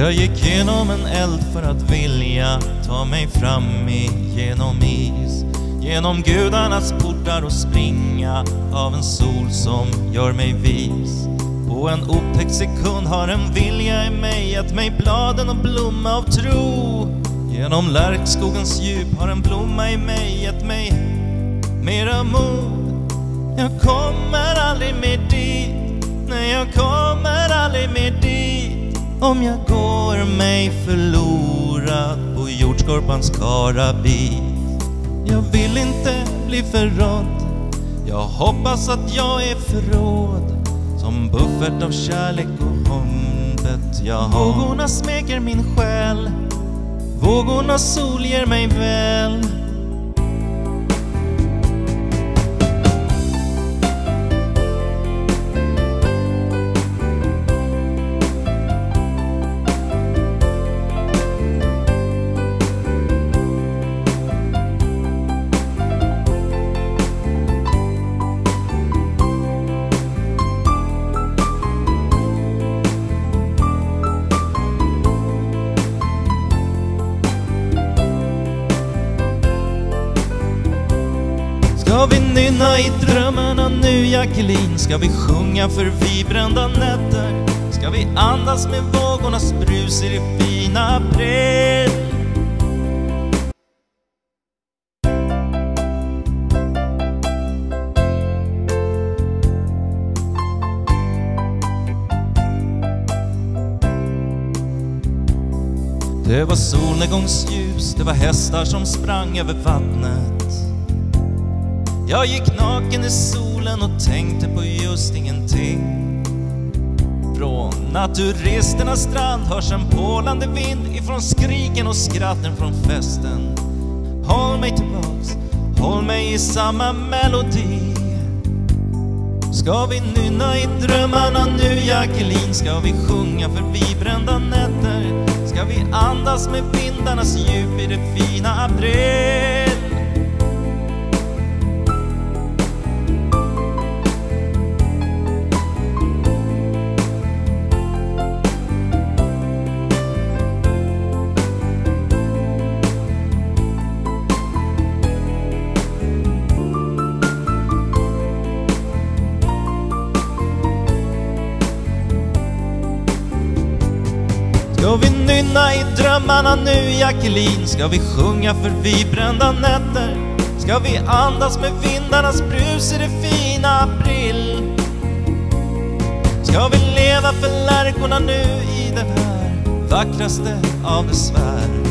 Jag gick genom en eld för att vilja ta mig fram igenom is. Genom gudarnas portar och springa av en sol som gör mig vis. På en upptäckt sekund har en vilja i mig gett mig bladen och blomma av tro. Genom lärkskogens djup har en blomma i mig gett mig mera mod. Jag kommer aldrig mer dit, nej jag kommer aldrig mer dit. Om jag går mig förlorad på jordskorpans karabit. Jag vill inte bli förrådd, jag hoppas att jag är förråd Som buffert av kärlek och hoppet jag har. Vågorna smeker min själ. Vågornas sol ger mig väl. Ska vi nynna i drömmarna nu Jacqueline? Ska vi sjunga för vi brända nätter? Ska vi andas med vågornas brus i det fina april? Det var solnedgångsljus, det var hästar som sprang över vattnet jag gick naken i solen och tänkte på just ingenting. Från naturisternas strand hörs en pålande vind ifrån skriken och skratten från festen. Håll mig tillbaks, håll mig i samma melodi. Ska vi nynna i drömmarna nu Jacqueline? Ska vi sjunga förbi brända nätter? Ska vi andas med vindarnas djup i det fina april? Ska vi nynna i drömmarna nu Jacqueline? Ska vi sjunga för vi brända nätter? Ska vi andas med vindarnas brus i det fina april? Ska vi leva för lärkorna nu i den här vackraste av besvär?